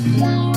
Yeah.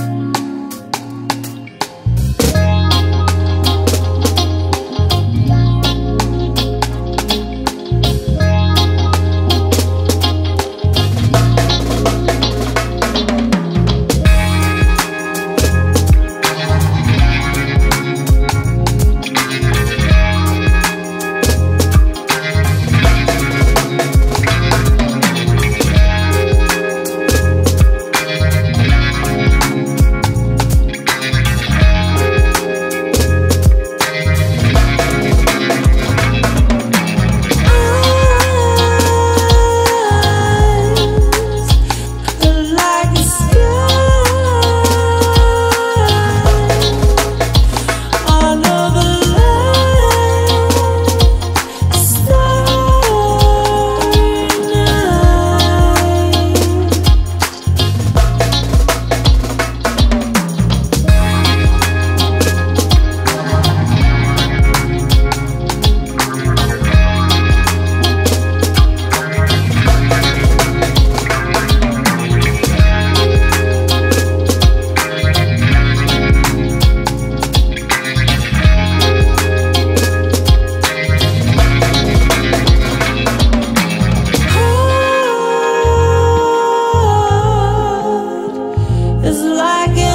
just like it